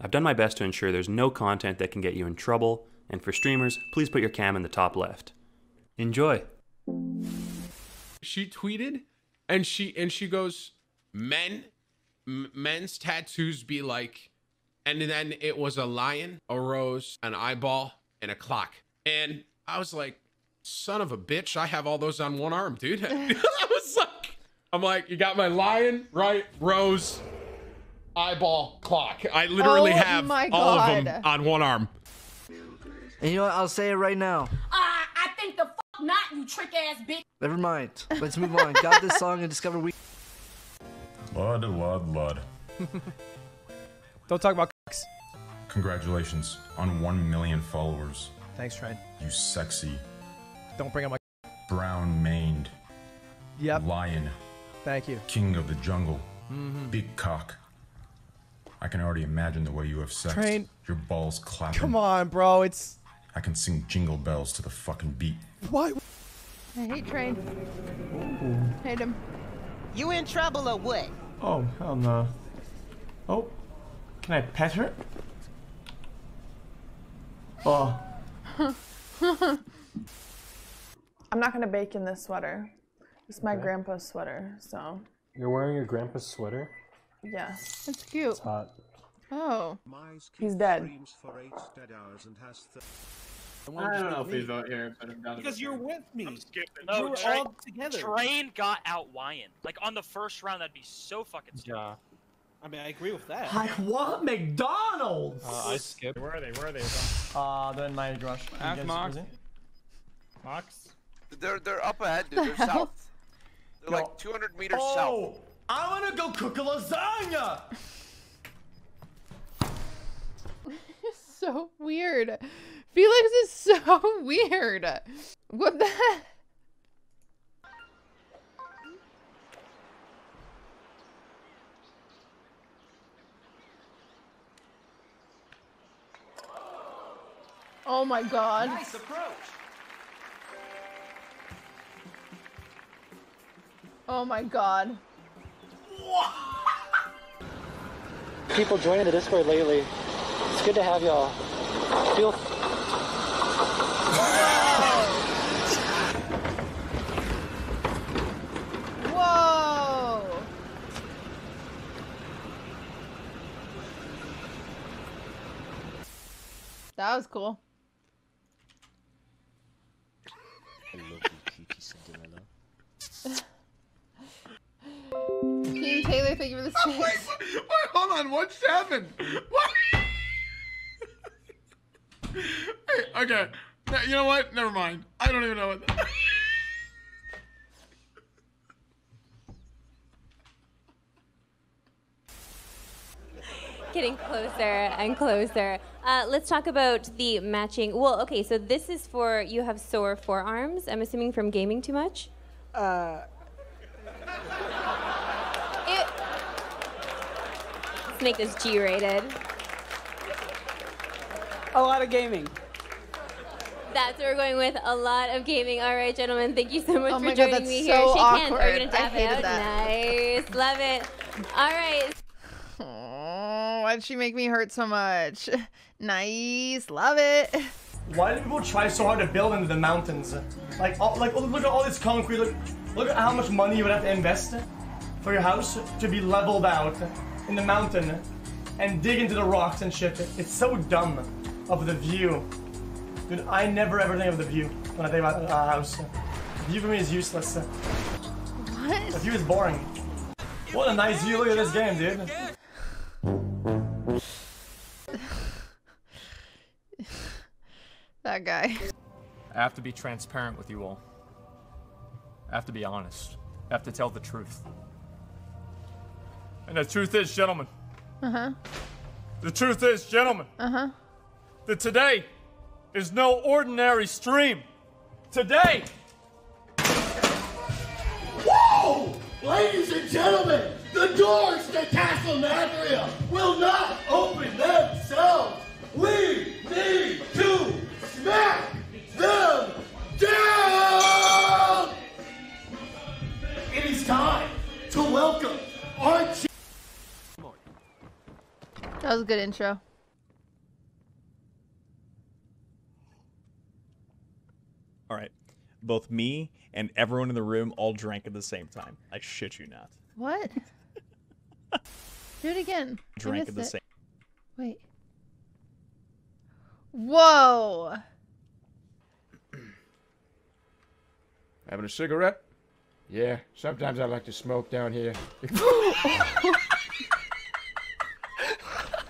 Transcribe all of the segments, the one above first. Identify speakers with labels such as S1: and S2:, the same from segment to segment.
S1: I've done my best to ensure there's no content that can get you in trouble, and for streamers, please put your cam in the top left. Enjoy!
S2: she tweeted and she and she goes men men's tattoos be like and then it was a lion a rose an eyeball and a clock and i was like son of a bitch i have all those on one arm dude i was like i'm like you got my lion right rose eyeball clock i literally
S3: Oh
S2: have all of them on one arm
S4: And you know what? I'll say it right now.
S5: I, I think the fuck not, you trick ass bitch.
S4: Never mind. Let's move on. Got this song and discover we.
S6: Lud, lud, lud.
S7: Don't talk about cocks.
S6: Congratulations on 1 million followers.
S7: Thanks, Trent.
S6: You sexy,
S7: Don't bring up my.
S6: brown maned
S7: Yep.
S6: lion,
S7: Thank you.
S6: king of the jungle, mm-hmm. big cock. I can already imagine the way you have sex.
S7: Train.
S6: Your balls clapping.
S7: Come on, bro. It's
S6: I can sing jingle bells to the fucking beat.
S7: why.
S3: I hate train. Hate him.
S8: You in trouble or what?
S9: Oh, hell no. Oh, can I pet her? Oh,
S10: I'm not gonna bake in this sweater. It's my grandpa's sweater, so
S9: you're wearing your grandpa's sweater?
S10: Yes.
S3: It's cute.
S9: Hot.
S3: Oh.
S10: He's dead.
S9: I don't know if he's vote here, but I'm down
S11: Because you're with me.
S12: No,
S11: You're
S12: Train,
S11: all together.
S12: Train got out Wyan. Like on the first round, that'd be so fucking stupid.
S9: Yeah.
S11: I mean, I agree with that.
S9: Like what? McDonald's?
S7: Uh, I skipped.
S9: Where are they? Where are they?
S7: Uh, they're in my rush.
S9: Ask Mox. Mox?
S13: They're they're up ahead, dude. They're south. They're
S9: Yo.
S13: like 200 meters
S9: Oh,
S13: south.
S9: I wanna go cook a lasagna!
S3: so weird. Felix is so weird. What the heck? Oh my god.
S11: Nice approach.
S3: Oh my god.
S9: People joining the Discord lately. It's good to have y'all. Feel
S3: Whoa. That was cool.
S2: What just happened what hey, okay No, you know what never mind i don't even know what
S14: Getting closer and closer. Uh, let's talk about the matching. Well, okay, so this is for you have sore forearms. I'm assuming from gaming too much.
S8: Uh,
S14: let's make this G-rated.
S8: a lot of gaming.
S14: That's what we're going with. A lot of gaming. All right, gentlemen. Thank you so much
S3: Oh
S14: for
S3: my God,
S14: joining
S3: that's
S14: me
S3: so
S14: here. Shake hands. Are gonna
S3: I
S14: tap
S3: hated
S14: out?
S3: that.
S14: Nice. Love it. All right.
S3: Oh, why'd she make me hurt so much? Nice. Love it.
S9: Why do people try so hard to build into the mountains? Like, all, like oh, look at all this concrete. Look, look at how much money you would have to invest for your house to be leveled out in the mountain and dig into the rocks and shit. It's so dumb of the view. Dude, I never ever think of the view when I think about a house. The view for me is useless. The
S3: What?
S9: view is boring. What a nice view. Look at this game, dude.
S3: That guy.
S7: I have to be transparent with you all. I have to be honest. I have to tell the truth. And the truth is, gentlemen,
S3: Uh huh.
S7: the truth is, gentlemen,
S3: Uh huh.
S7: that today is no ordinary stream. Today
S9: Whoa! Ladies and gentlemen, the doors to Castle Nathria will not open
S3: good intro. All right.
S15: Both me and everyone in the room all drank at the same time. I shit you not.
S3: What? Do it again.
S15: Drank at the
S3: it.
S15: same.
S3: Wait. Whoa.
S16: Having a cigarette? Yeah, sometimes I like to smoke down here.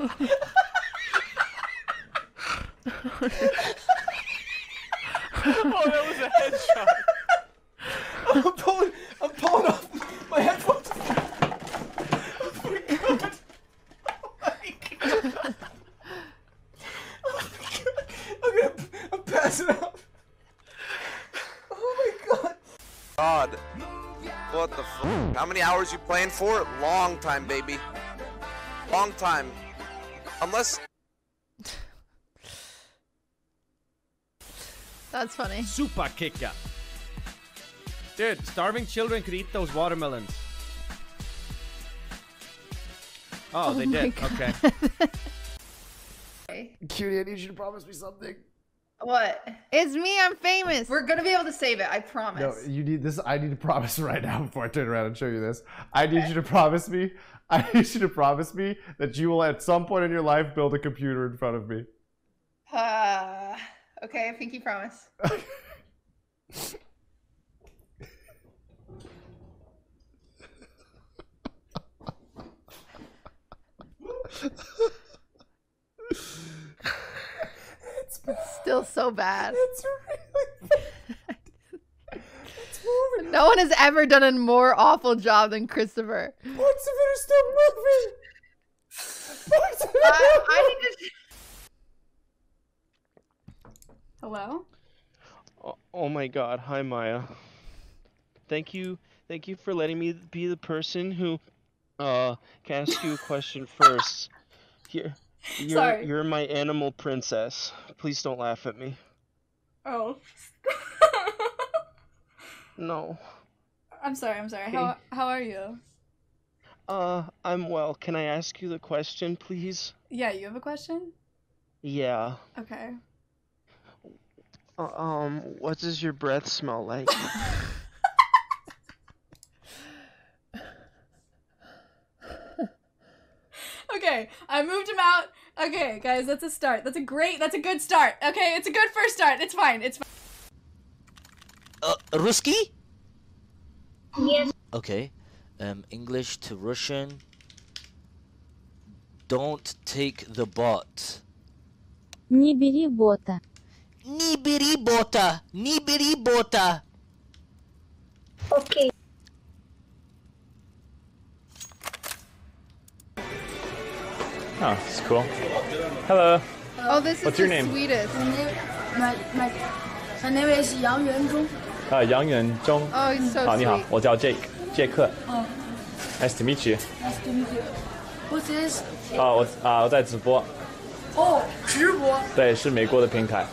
S17: oh, that was a headshot.
S9: I'm pulling, I'm pulling off my headphones. Oh my god. Oh my god. Oh my god. I'm gonna, I'm passing out. Oh my god.
S13: God. What the f? How many hours you playing for? Long time, baby. Long time. Unless
S3: That's funny.
S18: Super kicker. Dude, starving children could eat those watermelons. Oh,
S3: Oh
S18: they did.
S3: God.
S18: Okay.
S4: Cutie, I need you to promise me something.
S3: What? It's me. I'm famous. We're gonna be able to save it. I promise.
S19: No, you need this. I need to promise right now before I turn around and show you this. I need you to promise me. I need you to promise me that you will at some point in your life build a computer in front of me.
S3: Uh, okay, pinky promise. it's still so bad. It's really No one has ever done a more awful job than Christopher.
S9: Parts of it are still moving. Parts of it
S3: I,
S9: are
S3: I need to.
S20: Hello?
S21: Oh, oh my god, hi Maya. Thank you thank you for letting me be the person who uh can ask you a question first. Here you're
S20: Sorry.
S21: you're my animal princess. Please don't laugh at me.
S20: Oh.
S21: No.
S20: I'm sorry, I'm sorry. How how are you?
S21: Uh I'm well. Can I ask you the question, please?
S20: Yeah, you have a question?
S21: Yeah.
S20: Okay.
S21: Uh, um what does your breath smell like?
S20: Okay, I moved him out. Okay, guys, that's a start. That's a great, that's a good start. Okay, it's a good first start. It's fine. It's fine
S22: Uh, Ruski?
S5: Yes.
S22: Okay. Um, English to Russian. Don't take the bot.
S23: Не бери бота.
S22: Не бери бота! Не бери бота!
S5: Okay.
S7: Oh, it's cool. Hello.
S3: Oh, this is
S7: What's
S3: the
S7: your name?
S3: sweetest.
S23: My my my name is Yang Yuanzhong.
S7: 呃，杨元忠。
S3: Oh,
S7: 好，你好我叫 Jake，杰克。
S23: 嗯
S7: Nice to meet you。
S23: ，Nice to meet you. What's this?
S7: 啊，我啊我在直播，
S23: 哦，直播。
S7: 对，是美国的平台。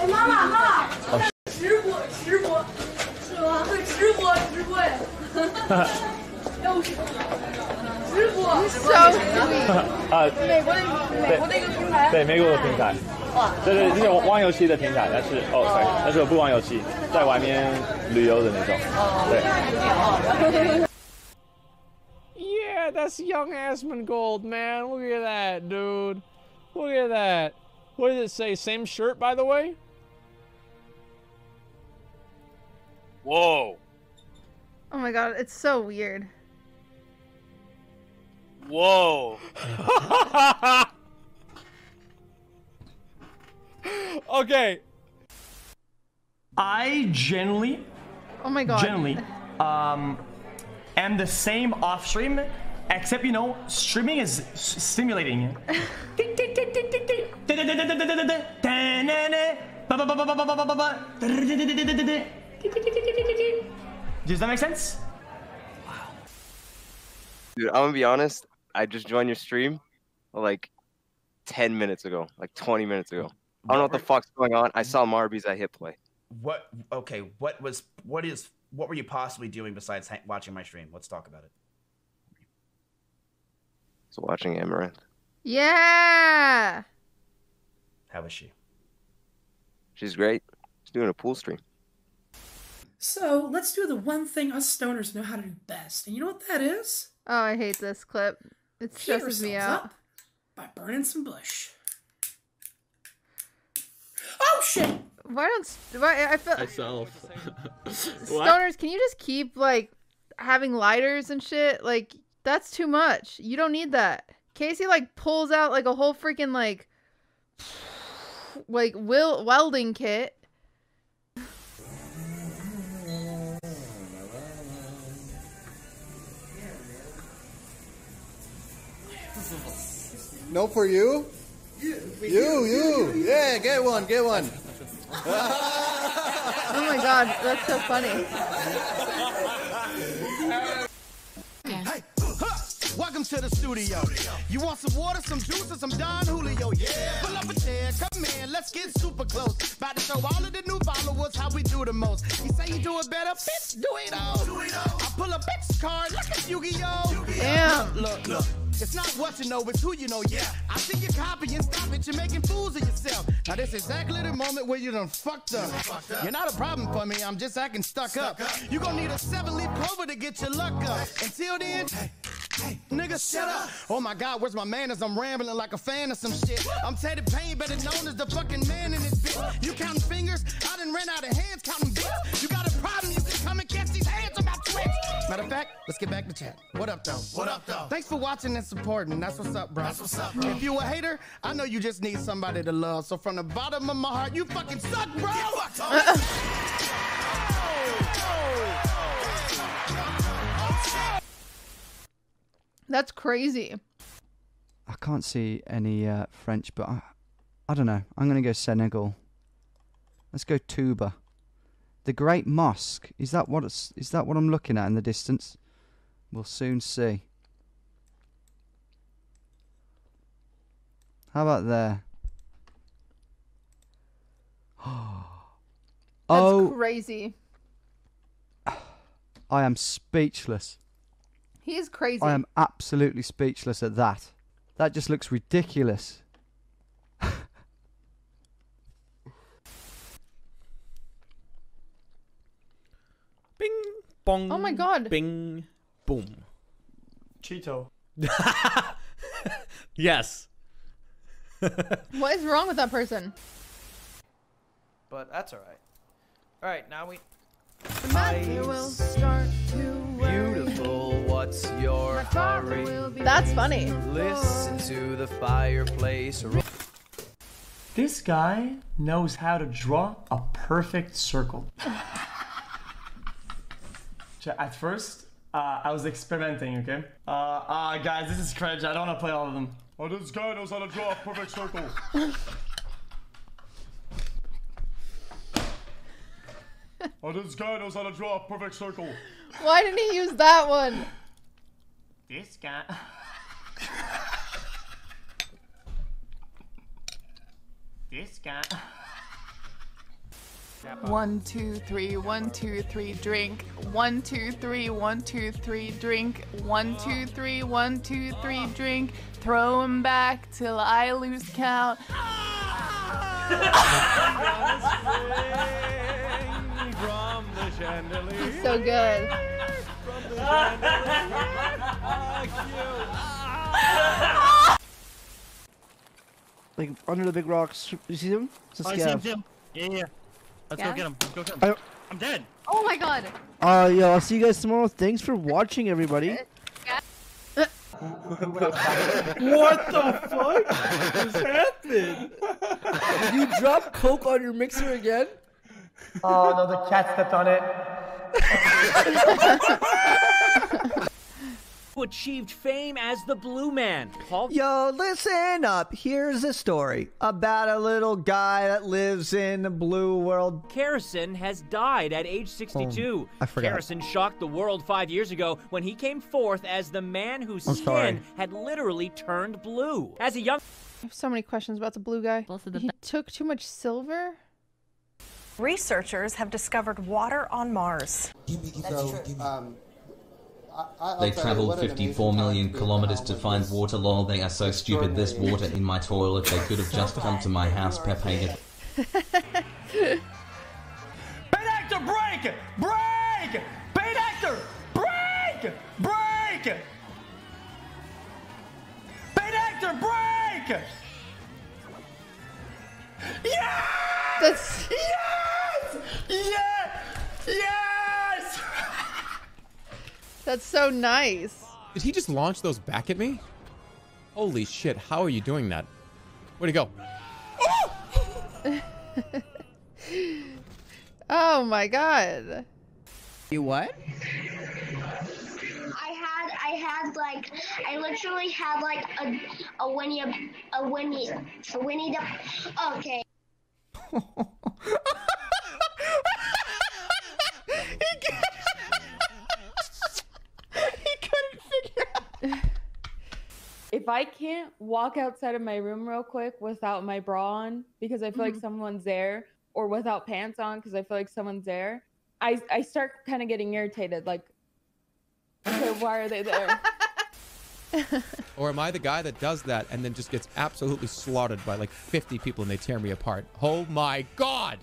S23: 哎，妈妈妈妈，
S7: 哦
S23: 直播直播，是吗？对直播直播呀。要不直播。
S3: So sweet.
S7: 啊，
S23: 美国的美国的一个平台。
S7: 对，美国的平台。
S23: 哇。
S7: 对对，这种玩游戏的平台，但是哦，sorry，但是我不玩游戏，在外面旅游的那种。对。
S24: Yeah, that's young Asmon Gold, man. Look at that, dude. Look at that. What does it say? Same shirt, by the way?
S12: Whoa.
S3: Oh my god, it's so weird.
S12: Whoa.
S24: okay.
S9: I generally,
S3: Oh my god.
S9: generally, um, am the same off stream, except you know, streaming is stimulating. Does that make sense?
S25: Dude, I'm gonna be honest. I just joined your stream like 10 minutes ago, like 20 minutes ago. I don't know what the fuck's going on. I saw Marby's at hit play.
S26: What? Okay. What was? What is? What were you possibly doing besides ha- watching my stream? Let's talk about it.
S25: So watching Amouranth.
S3: Yeah.
S26: How is she?
S25: She's great. She's doing a pool stream.
S27: So let's do the one thing us stoners know how to do best. And you know what that is?
S3: Oh, I hate this clip. It stresses me out.
S27: up by burning some bush. Shit!
S3: Why don't why I feel
S28: Myself.
S3: stoners? Can you just keep like having lighters and shit? Like that's too much. You don't need that. Casey like pulls out like a whole freaking like like will welding kit.
S29: No for you? You, you. Yeah, get one, get one.
S3: Oh my god, that's so funny.
S30: Hey, welcome to the studio. You want some water, some juice, or some Don Julio? Yeah. Pull up a chair, come in, let's get super close. About to show all of the new followers how we do the most. You say you do it better, bitch, do it all. I pull a bitch card, look at Yu-Gi-Oh.
S3: Damn.
S30: Look, look. It's not what you know, it's who you know, yeah. I see you copying, stop it, you're making fools of yourself. Now this is exactly the moment where you done fucked up. You're not a problem for me, I'm just acting stuck, up. You gonna need a seven-leaf clover to get your luck up. Until then, Nigga, shut up. Oh my god, where's my manners? I'm rambling like a fan of some shit. I'm Teddy Payne, better known as the fucking man in this bitch. You counting fingers? I done ran out of hands counting bits. You problem, you can come and catch these hands on my Twitch. Matter of fact, let's get back to chat. What up, though?
S26: What up, though?
S30: Thanks for watching and supporting. That's what's up, bro.
S26: That's what's up, bro.
S30: If you a hater, I know you just need somebody to love. So from the bottom of my heart, you fucking suck, bro.
S3: That's crazy.
S31: I can't see any uh, French, but I, I don't know. I'm gonna go Senegal. Let's go Touba. The Great Mosque. Is that what it's, is that what I'm looking at in the distance? We'll soon see. How about there?
S3: That's
S31: oh,
S3: crazy.
S31: I am speechless.
S3: He is crazy.
S31: I am absolutely speechless at that. That just looks ridiculous.
S18: Bing, bong.
S3: Oh my god.
S18: Bing, boom.
S9: Cheeto.
S18: Yes.
S3: What is wrong with that person?
S32: But that's alright. Alright, now we.
S3: Matthew will start to
S32: Beautiful, what's your hurry?
S3: That's funny.
S32: Listen to the fireplace.
S9: This guy knows how to draw a perfect circle. Ch- At first, uh, I was experimenting, okay? Uh, uh, guys, this is cringe. I don't want to play all of them. Oh, this guy knows how to draw a perfect circle. oh, this guy knows how to draw a perfect circle.
S3: Why didn't he use that one?
S9: This guy. this guy.
S33: One, two, three, one, two, three, drink. One, two, three, one, two, three, drink. One, two, three, one, two, three, drink. Throw Throw 'em back till I lose count.
S18: From the chandelier.
S3: He's so good.
S34: Like under the big rocks. You see them? It's a
S12: Oh, I see him
S34: scav.
S12: Yeah, yeah. Let's
S34: Yeah?
S12: go get him. Let's go get him.
S34: I-
S12: I'm dead.
S20: Oh my god.
S34: Uh, yo, I'll see you guys tomorrow. Thanks for watching, everybody.
S28: What the fuck just happened?
S34: Did you drop coke on your mixer again?
S9: Oh no, the cat stepped on it.
S35: Who achieved fame as the Blue Man. Paul
S36: Yo, listen up. Here's a story about a little guy that lives in the blue world.
S35: Karason has died at age 62.
S36: Oh, I forgot.
S35: Karason shocked the world five years ago when he came forth as the man whose
S3: I'm
S35: skin
S3: sorry.
S35: had literally turned blue. As a young
S3: I have so many questions about the blue guy. He took too much silver?
S37: Researchers have discovered water on Mars.
S29: That's Um,
S38: They traveled 54 million kilometers to find water, lol. They are so stupid. There's water in my toilet. They could have just come to my house, Pepe.
S9: Ben actor break! Break! Break!
S3: That's so nice.
S2: Did he just launch those back at me? Holy shit, how are you doing that? Where'd he go?
S3: Oh my god.
S39: You what?
S13: I had, I had like, I literally had like a, a Winnie, a Winnie, a Winnie the, okay.
S40: If I can't walk outside of my room real quick without my bra on because I feel like
S13: Mhm.
S40: someone's there, or without pants on because I feel like someone's there, I I start kind of getting irritated. Like, okay, why are they there?
S2: Or am I the guy that does that and then just gets absolutely slaughtered by like 50 people and they tear me apart? Oh my god!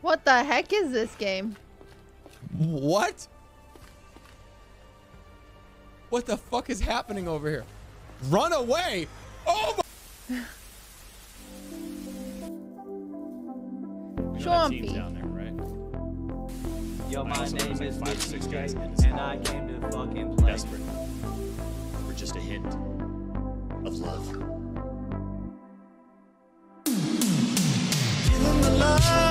S3: What the heck is this game?
S2: What? What the fuck is happening over here? Run away? Oh my...
S36: Yo, my name
S27: like
S36: is
S27: five, six guys
S36: and I came to fucking play.
S27: Desperate. For just a hint of love. Give him the love.